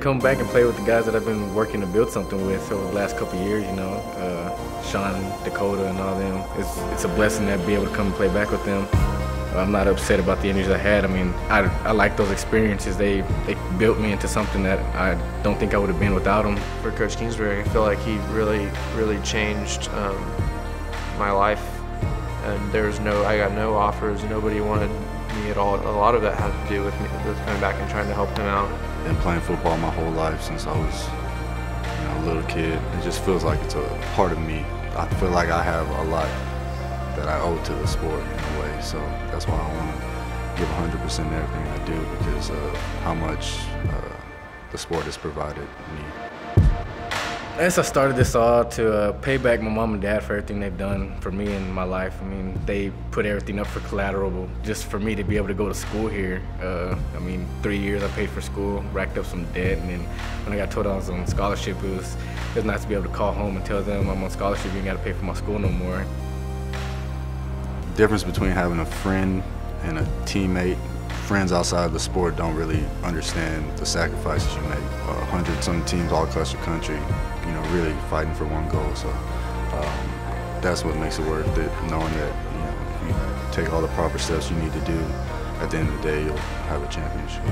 Come back and play with the guys that I've been working to build something with over the last couple years, you know, uh, Sean, Dakota, and all them. It's, it's a blessing to be able to come and play back with them. I'm not upset about the injuries I had. I mean, I, I like those experiences. They they built me into something that I don't think I would have been without them. For Coach Kingsbury, I feel like he really, really changed um, my life. And there's no, I got no offers. Nobody wanted me at all. A lot of that had to do with me coming back and trying to help him out. Been playing football my whole life since I was you know, a little kid. It just feels like it's a part of me. I feel like I have a lot that I owe to the sport in a way. So that's why I want to give 100% everything I do because of how much uh, the sport has provided me. As I started this all to uh, pay back my mom and dad for everything they've done for me in my life. I mean, they put everything up for collateral just for me to be able to go to school here. Uh, I mean, three years I paid for school, racked up some debt, and then when I got told I was on scholarship, it was, it was nice to be able to call home and tell them I'm on scholarship, you ain't got to pay for my school no more The difference between having a friend and a teammate. Friends outside of the sport don't really understand the sacrifices you make. A hundred some teams all across the country, you know, really fighting for one goal. So um, that's what makes it worth it, knowing that you know you take all the proper steps you need to do, at the end of the day you'll have a championship.